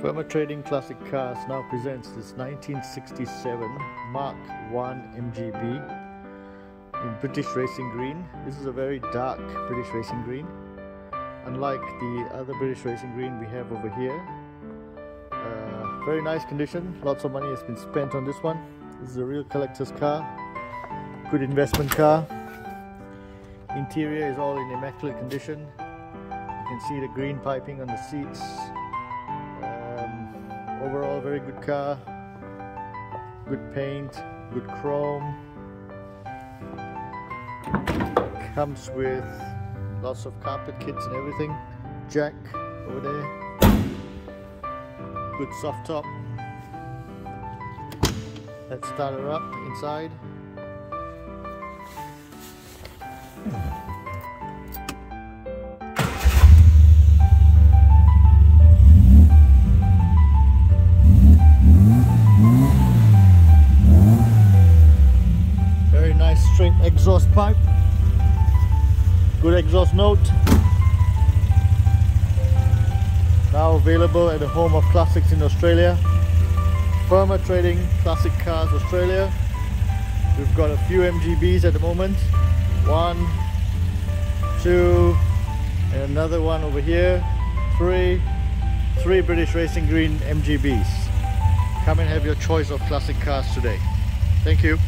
Firma Trading Classic Cars now presents this 1967 Mark 1 MGB in British Racing Green. This is a very dark British Racing Green. Unlike the other British Racing Green we have over here. Uh, very nice condition, lots of money has been spent on this one. This is a real collector's car, good investment car. Interior is all in immaculate condition. You can see the green piping on the seats, good car good paint good chrome. Comes with lots of carpet kits and everything. Jack over there. Good soft top. Let's start her up inside straight exhaust pipe. Good exhaust note. Now available at the home of classics in Australia. Firma Trading Classic Cars Australia. We've got a few MGBs at the moment. One two and another one over here. Three three British Racing Green MGBs come and have your choice of classic cars today. Thank you